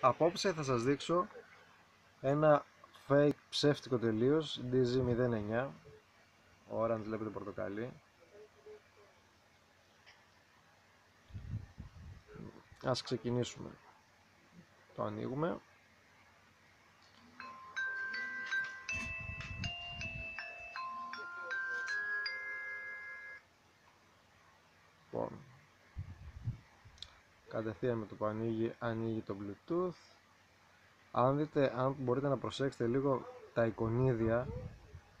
Απόψε θα σας δείξω ένα fake ψεύτικο τελείως DZ09 Orange βλέπετε πορτοκαλί. Ας ξεκινήσουμε. Το ανοίγουμε. Λοιπόν κατευθείαν με το που ανοίγει, ανοίγει το bluetooth. Αν δείτε, αν μπορείτε να προσέξετε λίγο τα εικονίδια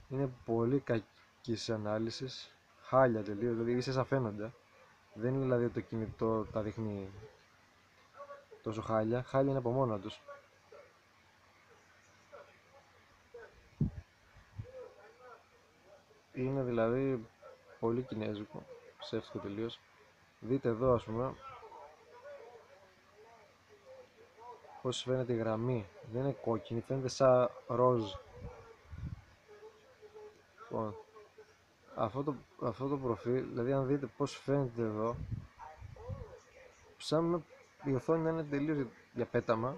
είναι πολύ κακής ανάλυσης. Χάλια τελείως, δηλαδή ίσως αφαίνονται δεν είναι δηλαδή το κινητό τα δείχνει τόσο χάλια, χάλια είναι από μόνα τους. Είναι δηλαδή πολύ κινέζικο. Ψεύτικο τελείως. Δείτε εδώ ας πούμε πως φαίνεται η γραμμή. Δεν είναι κόκκινη φαίνεται σαν ροζ. Λοιπόν, αυτό το, αυτό το προφίλ δηλαδή αν δείτε πως φαίνεται εδώ σαν η οθόνη να είναι τελείως για πέταμα.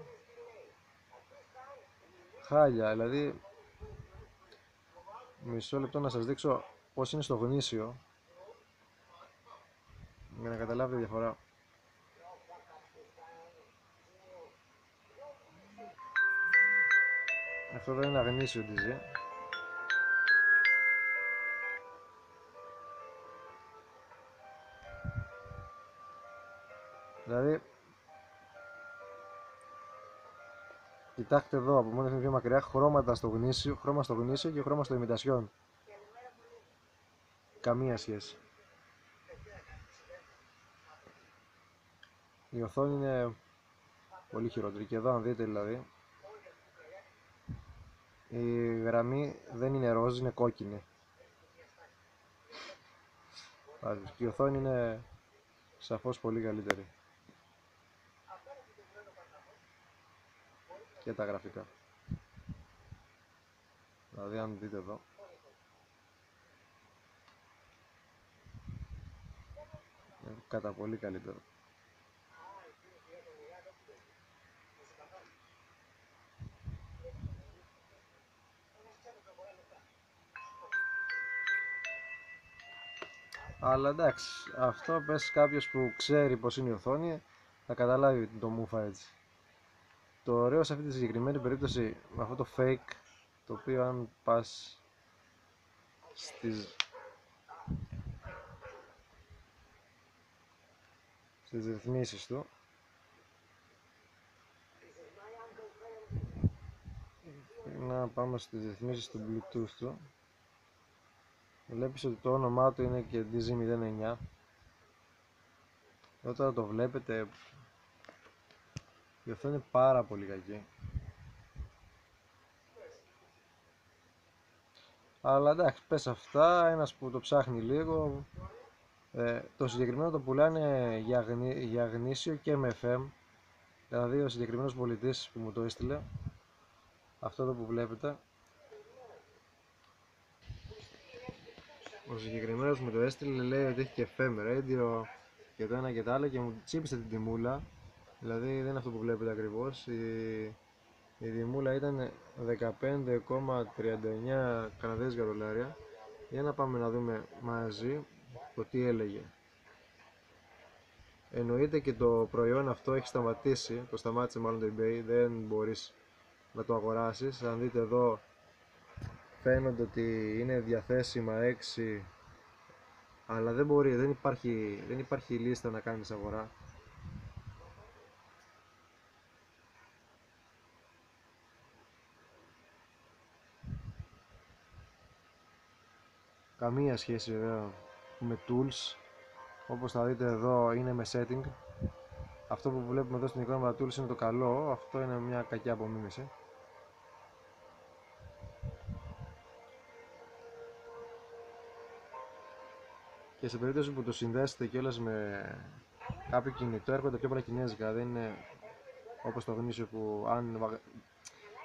Χάλια δηλαδή μισό λεπτό να σας δείξω πως είναι στο γνήσιο για να καταλάβετε τη διαφορά Αυτό δεν είναι αγνήσιο DZ. Δηλαδή, κοιτάξτε εδώ από μόνο είναι πιο μακριά, χρώματα στο γνήσιο, χρώμα στο γνήσιο και χρώμα στο ημιτασιόν. Καμία σχέση. Η οθόνη είναι πολύ χειρότερη και εδώ αν δείτε δηλαδή η γραμμή δεν είναι ροζ, είναι κόκκινη. Και η οθόνη είναι σαφώς πολύ καλύτερη. Και τα γραφικά. Δηλαδή αν δείτε εδώ. κατά πολύ καλύτερο. Αλλά εντάξει, αυτό πες κάποιος που ξέρει πως είναι η οθόνη θα καταλάβει το μούφα έτσι. Το ωραίο σε αυτή τη συγκεκριμένη περίπτωση με αυτό το fake το οποίο αν πας στις στις ρυθμίσεις του να πάμε στις ρυθμίσεις του bluetooth του βλέπεις ότι το όνομά του είναι και DZ09 όταν το βλέπετε η οθόνη είναι πάρα πολύ κακή. Αλλά εντάξει πες αυτά ένας που το ψάχνει λίγο. Ε, το συγκεκριμένο το πουλάνε για, γνή, για γνήσιο και με FM δηλαδή ο συγκεκριμένος πολιτής που μου το έστειλε αυτό εδώ που βλέπετε Ο συγκεκριμένος μου το έστειλε, λέει ότι έχει και FM radio και το ένα και το άλλο και μου τσίπησε την τιμούλα. Δηλαδή δεν είναι αυτό που βλέπετε ακριβώς. Η, η τιμούλα ήταν 15,39 καναδέζικα δολάρια. Για να πάμε να δούμε μαζί το τι έλεγε. Εννοείται και το προϊόν αυτό έχει σταματήσει, το σταμάτησε μάλλον το eBay, δεν μπορείς να το αγοράσεις. Αν δείτε εδώ φαίνονται ότι είναι διαθέσιμα 6 αλλά δεν μπορεί, δεν υπάρχει, δεν υπάρχει λίστα να κάνεις αγορά. Καμία σχέση βέβαια με tools. Όπως θα δείτε εδώ είναι με setting. Αυτό που βλέπουμε εδώ στην εικόνα με τα tools είναι το καλό. Αυτό είναι μια κακή απομίμηση και σε περίπτωση που το συνδέσετε κιόλας με κάποιο κινητό έρχονται πιο πολλά κινέζικα δεν είναι όπως το γνήσιο που αν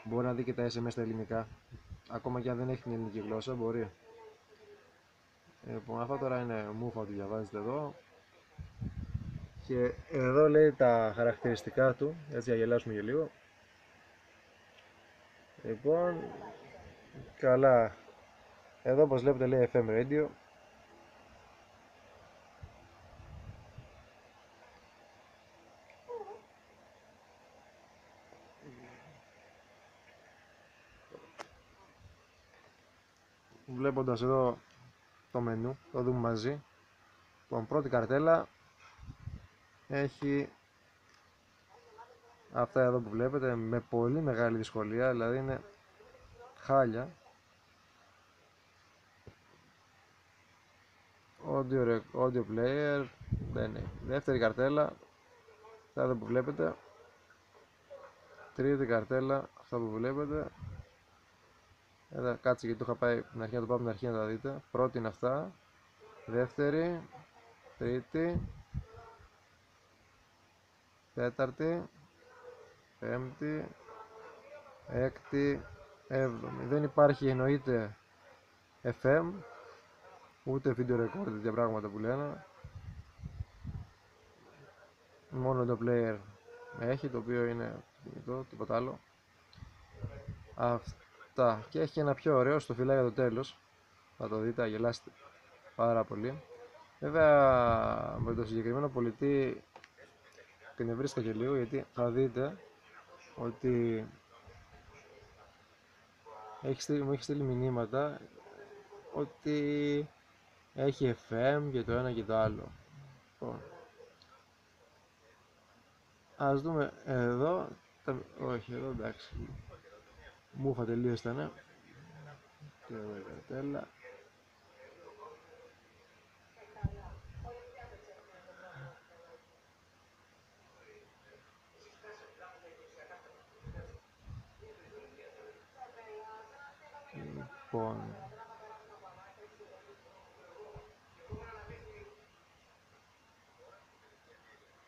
μπορεί να δει και τα SMS στα ελληνικά ακόμα και αν δεν έχει την ελληνική γλώσσα μπορεί. Λοιπόν αυτά τώρα είναι μούφα ότι διαβάζετε εδώ. Και εδώ λέει τα χαρακτηριστικά του έτσι για γελάσουμε για λίγο. Λοιπόν καλά. Εδώ όπως βλέπετε λέει FM radio βλέποντας εδώ το μενού, το δούμε μαζί. Λοιπόν πρώτη καρτέλα έχει αυτά εδώ που βλέπετε με πολύ μεγάλη δυσκολία δηλαδή είναι χάλια. Audio, audio player δεν είναι. Δεύτερη καρτέλα αυτά εδώ που βλέπετε. Τρίτη καρτέλα αυτά που βλέπετε εδώ κάτσε γιατί το είχα πάει την αρχή να το πάω από την αρχή να τα δείτε. Πρώτη είναι αυτά. Δεύτερη τρίτη τέταρτη πέμπτη έκτη έβδομη. Δεν υπάρχει εννοείται FM ούτε video record τέτοια πράγματα που λένε. Μόνο το player έχει το οποίο είναι κινητό, τίποτα άλλο αυτά. Και έχει ένα πιο ωραίο στο φυλάκι για το τέλος. Θα το δείτε, αγελάστε πάρα πολύ. Βέβαια με το συγκεκριμένο πολιτή την και λίγο γιατί θα δείτε ότι έχει στείλει, μου έχει στείλει μηνύματα ότι έχει FM και το ένα και το άλλο. Λοιπόν, ας δούμε εδώ, τα, όχι εδώ εντάξει, μούφα τελείως ήταν, και εδώ Λοιπόν...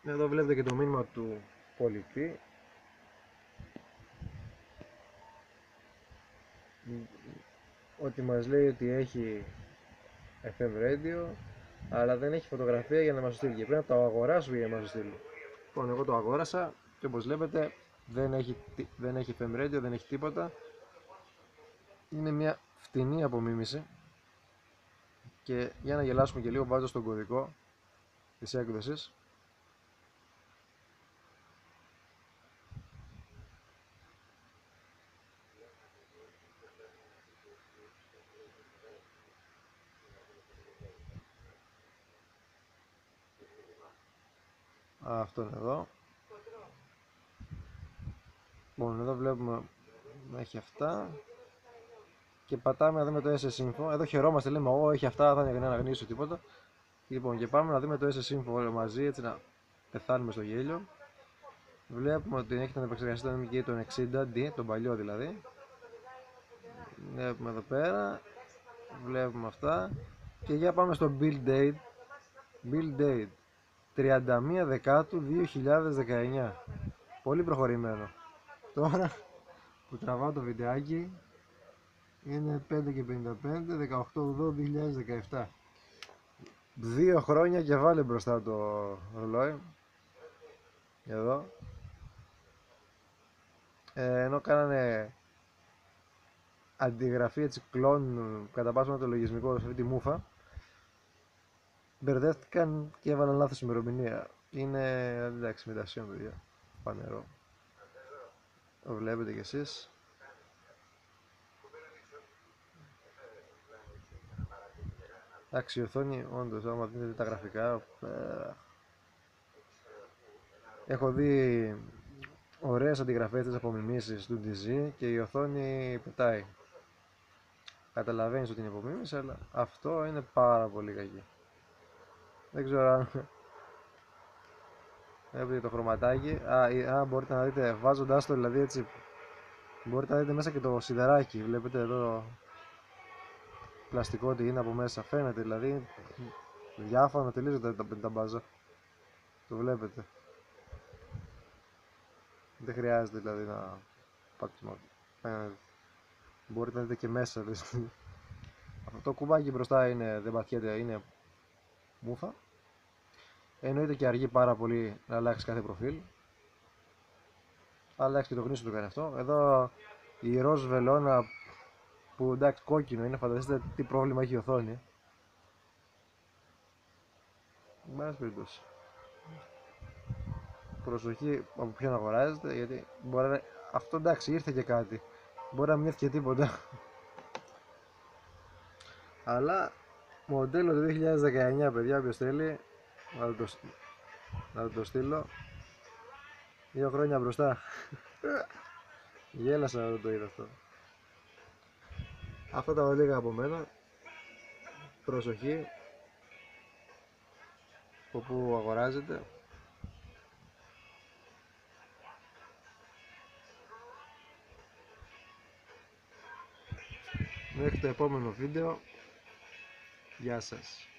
Εδώ βλέπετε και το μήνυμα του πολιτή. Ότι μας λέει ότι έχει FM radio αλλά δεν έχει φωτογραφία για να μας το στείλει και πρέπει να το αγοράσουμε για να μας το στείλει. Λοιπόν, εγώ το αγόρασα και όπως βλέπετε δεν έχει, δεν έχει FM radio, δεν έχει τίποτα. Είναι μια φτηνή απομίμηση και για να γελάσουμε και λίγο βάζω στον κωδικό της έκδοσης Αυτό είναι εδώ. Λοιπόν, εδώ βλέπουμε έχει αυτά και πατάμε να δούμε το SS Info. Εδώ χαιρόμαστε, λέμε, Ω, έχει αυτά, δεν είναι αναγνήσω τίποτα. Λοιπόν, και πάμε να δούμε το SS Info όλο μαζί, έτσι να πεθάνουμε στο γέλιο. Βλέπουμε ότι έχει τον επεξεργαστή τον MK τον 60D, τον παλιό δηλαδή. Βλέπουμε εδώ πέρα. Βλέπουμε αυτά. Και για πάμε στο build date. Build date 31 Δεκάτου 2019. Πολύ προχωρημένο. Τώρα που τραβάω το βιντεάκι είναι 5 και 55, 18 2017. Δύο χρόνια και βάλε μπροστά το ρολόι. Εδώ. Ε, ενώ κάνανε αντιγραφή έτσι κλόν κατά πάσο το λογισμικό σε αυτή τη μούφα μπερδεύτηκαν και έβαλαν λάθος ημερομηνία είναι εντάξει μεταξύ παιδιά πανερό το βλέπετε κι εσείς Εντάξει, η οθόνη όντως, άμα δείτε τα γραφικά, ε, έχω δει ωραίες αντιγραφές της απομιμήσεις του DZ και η οθόνη πετάει. Καταλαβαίνεις ότι είναι απομίμηση, αλλά αυτό είναι πάρα πολύ κακή. Δεν ξέρω αν... Βλέπετε το χρωματάκι. Α, α, μπορείτε να δείτε, βάζοντάς το δηλαδή έτσι, μπορείτε να δείτε μέσα και το σιδεράκι. Βλέπετε εδώ πλαστικό ότι είναι από μέσα. Φαίνεται δηλαδή διάφανο τελείως τα, τα μπάζα. Το βλέπετε. Δεν χρειάζεται δηλαδή να πάτε Μπορείτε να δείτε και μέσα. Δηλαδή. Αυτό το κουμπάκι μπροστά είναι, δεν πατιέται, είναι μούφα. Εννοείται και αργεί πάρα πολύ να αλλάξει κάθε προφίλ. Αλλά εντάξει και το γνήσιο το κάνει αυτό. Εδώ η ροζ βελόνα που εντάξει κόκκινο είναι, φανταστείτε τι πρόβλημα έχει η οθόνη. Μπας περιπτώσεις. Προσοχή από ποιον αγοράζετε γιατί μπορεί να... Αυτό εντάξει ήρθε και κάτι. Μπορεί να μην έρθει και τίποτα. Αλλά μοντέλο του 2019 παιδιά όποιος θέλει να το, να το στείλω. Δύο χρόνια μπροστά. Γέλασα όταν το είδα αυτό. Αυτά τα λίγα από μένα. Προσοχή. Όπου αγοράζετε. Μέχρι το επόμενο βίντεο Γεια σας.